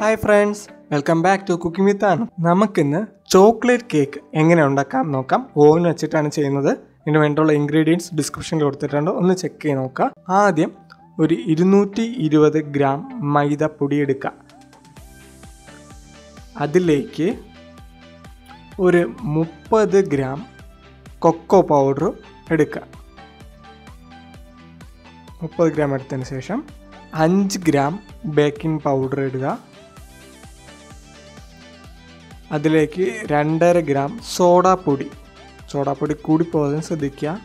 Hi friends welcome back to cooking with ആണ് നമുക്കിന്ന് chocolate cake എങ്ങനെ ഉണ്ടാക്കാം നോക്കാം. ഓവൻ വെച്ചിട്ടാണ് ചെയ്യുന്നത്. ഇതിന് വേണ്ടിയുള്ള ഇൻഗ്രീഡിയൻസ് ഡിസ്ക്രിപ്ഷനിൽ കൊടുത്തിട്ടുണ്ട്. ഒന്ന് ചെക്ക് ചെയ്ത് നോക്കാം ആദ്യം ഒരു ഇരുന്നൂറ്റി ഇരുപത് ഗ്രാം മൈദ പൊടി എടുക്കാം അതിലേക്ക് ഒരു മുപ്പത് ഗ്രാം കൊക്കോ പൗഡർ എടുക്കുക. മുപ്പത് ഗ്രാം എടുത്തതിന് ശേഷം അഞ്ച് ഗ്രാം ബേക്കിംഗ് പൗഡർ ഇടുക. അതിലേക്ക് രണ്ടര ഗ്രാം സോഡാപ്പൊടി. സോഡാപ്പൊടി കൂടി പോകാൻ ശ്രദ്ധിക്കുക.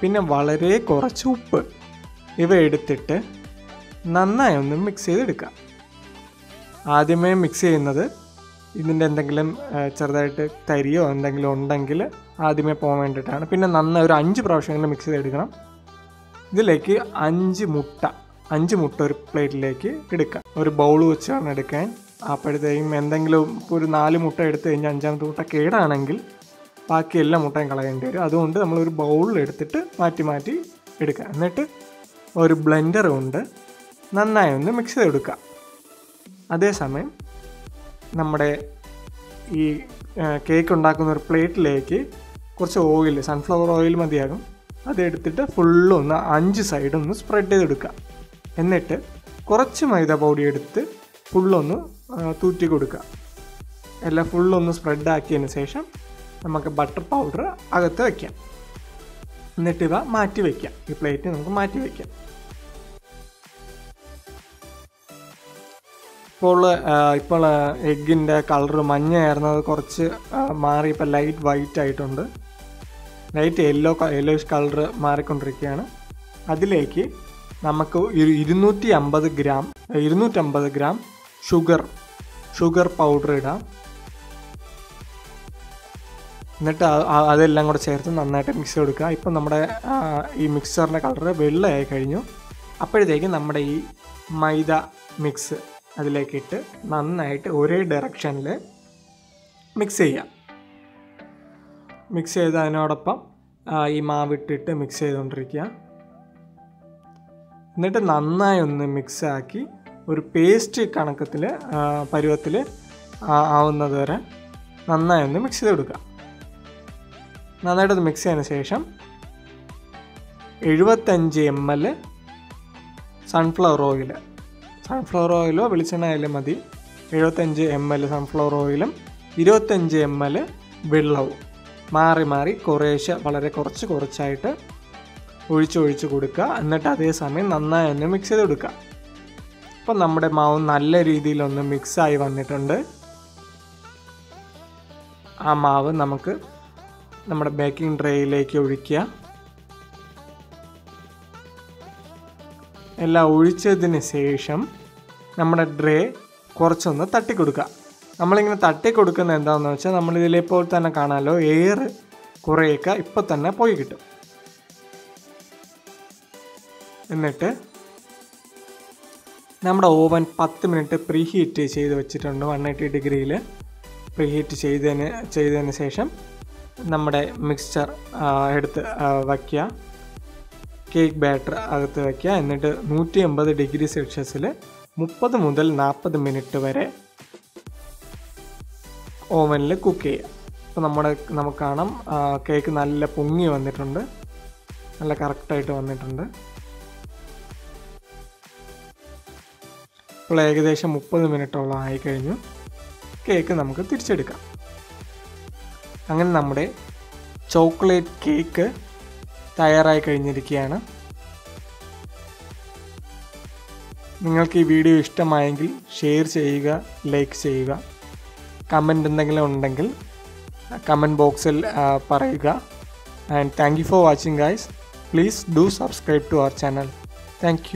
പിന്നെ വളരെ കുറച്ച് ഉപ്പ്. ഇവ എടുത്തിട്ട് നന്നായി ഒന്ന് മിക്സ് ചെയ്തെടുക്കുക. ആദ്യമേ മിക്സ് ചെയ്യുന്നത് ഇതിന്റെ എന്തെങ്കിലും ചെറുതായിട്ട് തരിയോ എന്തെങ്കിലും ഉണ്ടെങ്കിൽ ആദ്യമേ പോകാൻ വേണ്ടിയിട്ടാണ്. പിന്നെ നന്നായി ഒരു അഞ്ച് പ്രാവശ്യമെങ്കിലും മിക്സ് ചെയ്തെടുക്കണം. ഇതിലേക്ക് അഞ്ച് മുട്ട അഞ്ച് മുട്ട ഒരു പ്ലേറ്റിലേക്ക് എടുക്കാം ഒരു ബൗൾ വെച്ചാണ് എടുക്കാൻ അപ്പോഴത്തേക്കും എന്തെങ്കിലും ഒരു നാല് മുട്ട എടുത്തു കഴിഞ്ഞാൽ അഞ്ചാമത്തെ മുട്ട കേടാണെങ്കിൽ ബാക്കി എല്ലാ മുട്ടയും കളയേണ്ടി വരും. അതുകൊണ്ട് നമ്മളൊരു ബൗളിൽ എടുത്തിട്ട് മാറ്റി മാറ്റി എടുക്കുക. എന്നിട്ട് ഒരു ബ്ലെൻഡർ കൊണ്ട് നന്നായി ഒന്ന് മിക്സ് ചെയ്തെടുക്കുക. അതേസമയം നമ്മുടെ ഈ കേക്ക് ഉണ്ടാക്കുന്ന ഒരു പ്ലേറ്റിലേക്ക് കുറച്ച് ഓയിൽ സൺഫ്ലവർ ഓയിൽ മതിയാകും. അതെടുത്തിട്ട് ഫുള്ളും ഒന്ന് അഞ്ച് സൈഡൊന്ന് സ്പ്രെഡ് ചെയ്തെടുക്കുക. എന്നിട്ട് കുറച്ച് മൈദ പൊടി എടുത്ത് ഫുള്ളൊന്ന് തൂറ്റി കൊടുക്കുക. എല്ലാം ഫുള്ളൊന്ന് സ്പ്രെഡ് ആക്കിയതിന് ശേഷം നമുക്ക് ബട്ടർ പൗഡർ അകത്ത് വയ്ക്കാം എന്നിട്ട് ഇവ മാറ്റി വയ്ക്കാം ഈ പ്ലേറ്റ് നമുക്ക് മാറ്റി വയ്ക്കാം ഇപ്പോൾ ഇപ്പോൾ എഗ്ഗിന്റെ കളർ മഞ്ഞയായിരുന്നത് കുറച്ച് മാറി ഇപ്പോൾ ലൈറ്റ് വൈറ്റ് ആയിട്ടുണ്ട്. ലൈറ്റ് യെല്ലോ യെല്ലോയിഷ് കളർ മാറിക്കൊണ്ടിരിക്കുകയാണ്. അതിലേക്ക് നമുക്ക് ഇരുന്നൂറ്റി അമ്പത് ഗ്രാം ഇരുന്നൂറ്റമ്പത് ഗ്രാം ഷുഗർ ഷുഗർ പൗഡർ ഇടാം. എന്നിട്ട് അതെല്ലാം കൂടെ ചേർത്ത് നന്നായിട്ട് മിക്സ് കൊടുക്കുക ഇപ്പം നമ്മുടെ ഈ മിക്സറിന്റെ കളർ വെള്ളയായി കഴിഞ്ഞു. അപ്പോഴത്തേക്ക് നമ്മുടെ ഈ മൈദ മിക്സ് അതിലേക്ക് ഇട്ട് നന്നായിട്ട് ഒരേ ഡയറക്ഷനിൽ മിക്സ് ചെയ്യാം. മിക്സ് ചെയ്ത് അതിനോടൊപ്പം ആ, ഈ മാവിട്ടിട്ട് മിക്സ് ചെയ്തുകൊണ്ടിരിക്കുക. എന്നിട്ട് നന്നായി ഒന്ന് മിക്സ് ആക്കി ഒരു പേസ്റ്റ് കണക്കത്തിൽ പരുവത്തിൽ ആവുന്നത് വരെ നന്നായി ഒന്ന് മിക്സ് ചെയ്ത് കൊടുക്കുക നന്നായിട്ടൊന്ന് മിക്സ് ചെയ്തതിന് ശേഷം എഴുപത്തഞ്ച് M L sunflower oil sunflower ഓയിലോ വെളിച്ചെണ്ണ ആയാലും മതി. എഴുപത്തഞ്ച് എം എൽ സൺഫ്ലവർ ഓയിലും ഇരുപത്തഞ്ച് എം എൽ വെള്ളവും മാറി മാറി കുറേശ്ശെ വളരെ കുറച്ച് കുറച്ചായിട്ട് ഒഴിച്ച് ഒഴിച്ച് കൊടുക്കുക. എന്നിട്ട് അതേസമയം നന്നായി ഒന്ന് മിക്സ് ചെയ്ത് കൊടുക്കുക അപ്പം നമ്മുടെ മാവ് നല്ല രീതിയിലൊന്ന് മിക്സായി വന്നിട്ടുണ്ട്. ആ മാവ് നമുക്ക് നമ്മുടെ ബേക്കിംഗ് ട്രേയിലേക്ക് ഒഴിക്കുക. എല്ലാം ഒഴിച്ചതിന് ശേഷം നമ്മുടെ ഡ്രേ കുറച്ചൊന്ന് തട്ടിക്കൊടുക്കുക. നമ്മളിങ്ങനെ കൊടുക്കുന്ന എന്താണെന്ന് വെച്ചാൽ നമ്മളിതിലിപ്പോൾ തന്നെ കാണാമല്ലോ എയർ കുറേയൊക്കെ ഇപ്പം തന്നെ പോയി കിട്ടും. എന്നിട്ട് നമ്മുടെ ഓവൻ പത്ത് മിനിറ്റ് പ്രീ ഹീറ്റ് ചെയ്ത് വെച്ചിട്ടുണ്ട് വൺ എയ്റ്റി ഡിഗ്രിയിൽ പ്രീ ഹീറ്റ് ചെയ്തതിന് ചെയ്തതിന് ശേഷം നമ്മുടെ മിക്സ്ചർ എടുത്ത് വയ്ക്കുക. കേക്ക് ബാറ്റർ അകത്ത് വയ്ക്കുക. എന്നിട്ട് നൂറ്റി എൺപത് ഡിഗ്രി സെൽഷ്യസിൽ മുപ്പത് മുതൽ നാൽപ്പത് മിനിറ്റ് വരെ ഓവനിൽ കുക്ക് ചെയ്യുക. അപ്പോൾ നമ്മുടെ നമുക്ക് കാണാം കേക്ക് നല്ല പൊങ്ങി വന്നിട്ടുണ്ട്. നല്ല കറക്റ്റായിട്ട് വന്നിട്ടുണ്ട്. ഇപ്പോൾ ഏകദേശം മുപ്പത് മിനിറ്റോളം ആയിക്കഴിഞ്ഞു. കേക്ക് നമുക്ക് തിരിച്ചെടുക്കാം. അങ്ങനെ നമ്മുടെ ചോക്ലേറ്റ് കേക്ക് തയ്യാറായി കഴിഞ്ഞിരിക്കുകയാണ്. നിങ്ങൾക്ക് ഈ വീഡിയോ ഇഷ്ടമായെങ്കിൽ ഷെയർ ചെയ്യുക ലൈക്ക് ചെയ്യുക. കമന്റ് എന്തെങ്കിലും ഉണ്ടെങ്കിൽ കമന്റ് ബോക്സിൽ പറയുക. And thank you for watching guys. Please do subscribe to our channel. Thank